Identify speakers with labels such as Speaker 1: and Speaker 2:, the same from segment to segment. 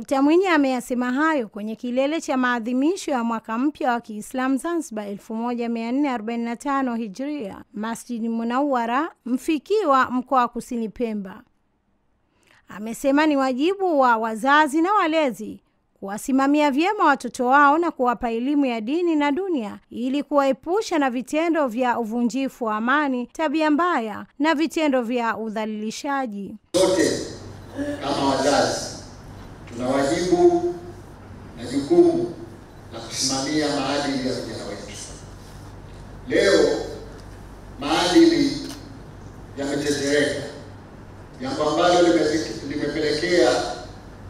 Speaker 1: Dkt. Mwinyi ameyasema hayo kwenye kilele cha maadhimisho ya mwaka mpya wa Kiislamu Zanzibar 1445 Hijria, Masjid Munawara Mfikiwa, mkoa wa Kusini Pemba. Amesema ni wajibu wa wazazi na walezi kuwasimamia vyema watoto wao na kuwapa elimu ya dini na dunia ili kuwaepusha na vitendo vya uvunjifu wa amani, tabia mbaya na vitendo vya udhalilishaji.
Speaker 2: Sote kama wazazi tuna wajibu na jukumu la kusimamia maadili ya vijana wetu. Leo maadili yametetereka, jambo ambalo limepelekea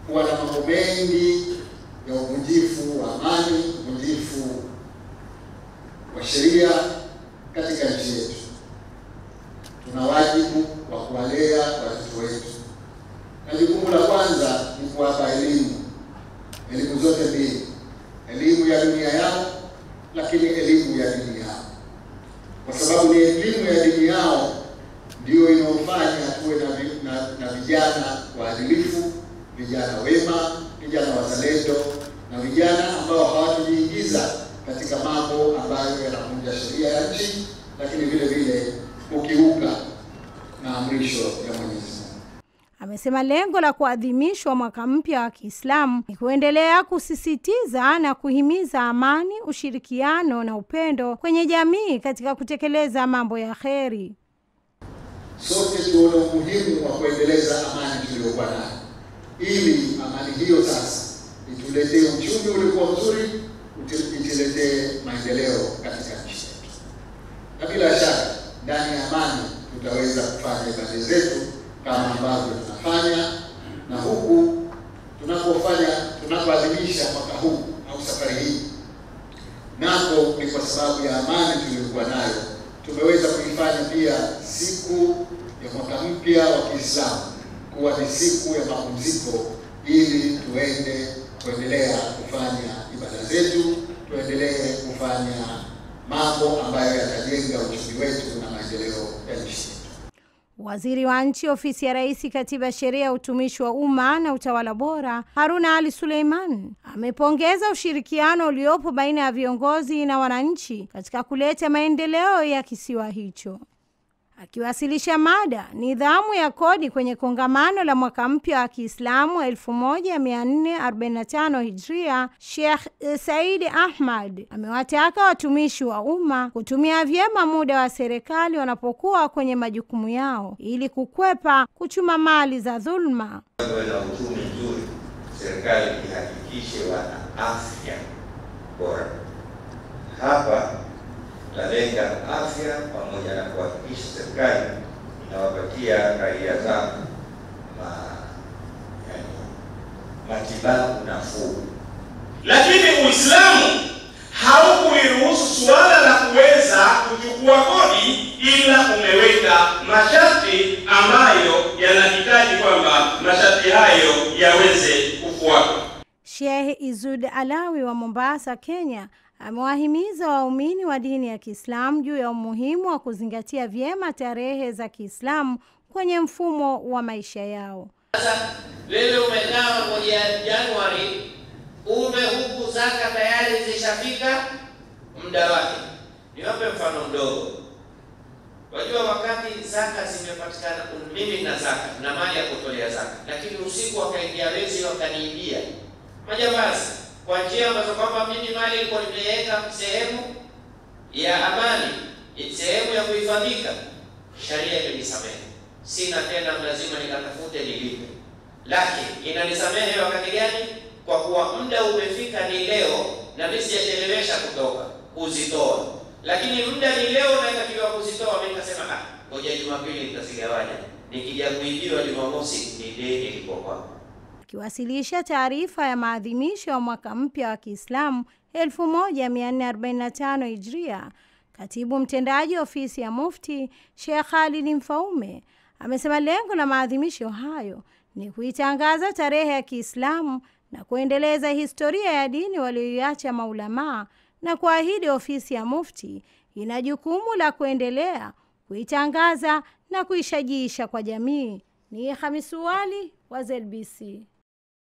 Speaker 2: kuwa na mambo mengi ya uvunjifu wa amani, uvunjifu wa sheria katika nchi yetu. Tuna wajibu wa kuwalea watoto wetu, na jukumu la kwanza ni kuwapa elimu, elimu zote mbili, elimu ya dunia yao, lakini elimu ya dini yao, kwa sababu ni elimu ya dini yao ndiyo inaofanya tuwe na, na, na vijana waadilifu vijana wema, vijana wazalendo na vijana ambao hawatujiingiza katika mambo ambayo yanavunja sheria ya nchi, lakini vile vile kukiuka maamrisho ya Mwenyezi Mungu.
Speaker 1: Amesema lengo la kuadhimishwa mwaka mpya wa Kiislamu ni kuendelea kusisitiza na kuhimiza amani, ushirikiano na upendo kwenye jamii katika kutekeleza mambo ya kheri.
Speaker 2: Sote tuone umuhimu wa kuendeleza amani tuliyokuwa nayo ili amani hiyo sasa ituletee uchumi uliokuwa mzuri, ituletee maendeleo katika nchi yetu, na bila shaka ndani ya amani tutaweza kufanya ibada zetu kama ambavyo tunafanya, na huku tunapofanya tunapoadhimisha mwaka huu au safari hii, nako ni kwa sababu ya amani tuliyokuwa nayo. Tumeweza kuifanya pia siku ya mwaka mpya wa Kiislamu kuwa ni siku ya mapumziko ili tuende kuendelea kufanya ibada zetu, tuendelee kufanya mambo ambayo yatajenga uchumi wetu na maendeleo ya nchi.
Speaker 1: Waziri wa Nchi, Ofisi ya Rais, Katiba, Sheria ya Utumishi wa Umma na Utawala Bora, Haruna Ali Suleiman amepongeza ushirikiano uliopo baina ya viongozi na wananchi katika kuleta maendeleo ya kisiwa hicho. Akiwasilisha mada nidhamu ya kodi kwenye kongamano la mwaka mpya wa Kiislamu 1445 Hijria, Sheikh Saidi Ahmad amewataka watumishi wa umma kutumia vyema muda wa serikali wanapokuwa kwenye majukumu yao ili kukwepa kuchuma mali za dhulma.
Speaker 3: uchumi mzuri, serikali ihakikishe wana afya bora. Hapa lalenga afya pamoja na kuhakikisha serikali inawapatia raia zake ma, yani, matibabu nafuu.
Speaker 4: Lakini Uislamu haukuiruhusu suala la kuweza kuchukua kodi, ila umeweka masharti ambayo yanahitaji kwamba masharti hayo yaweze kufuatwa.
Speaker 1: Sheikh Izud Alawi wa Mombasa, Kenya amewahimiza waumini wa dini ya Kiislamu juu ya umuhimu wa kuzingatia vyema tarehe za Kiislamu kwenye mfumo wa maisha yao.
Speaker 5: Sasa wewe umekaa moja Januari, ume huku zaka tayari zishafika muda wake. Niwape mfano mdogo. Wajua, wakati zaka zimepatikana, mimi na zaka na mali ya kutolea zaka, lakini usiku wakaingia wezi wakaniibia majambazi kwa njia ambazo kwamba mimi mali ilikuwa nimeweka sehemu ya amani, sehemu ya kuhifadhika, sharia imenisamehe, sina tena lazima nikatafute nilipe. Lakini inanisamehe wakati gani? Kwa kuwa muda umefika, ni leo, na mimi sijachelewesha kutoka kuzitoa, lakini muda ni leo, natakiwa kuzitoa. Mimi nikasema ah, ngoja Jumapili nitazigawanya, nikija kuibiwa Jumamosi ni deni liko kwako.
Speaker 1: Akiwasilisha taarifa ya maadhimisho ya mwaka mpya wa Kiislamu 1445 Hijria, katibu mtendaji ofisi ya Mufti Sheikh Khalid Mfaume amesema lengo la maadhimisho hayo ni kuitangaza tarehe ya Kiislamu na kuendeleza historia ya dini walioiacha maulamaa na kuahidi ofisi ya Mufti ina jukumu la kuendelea kuitangaza na kuishajiisha kwa jamii. Ni Hamisuwali wa ZBC.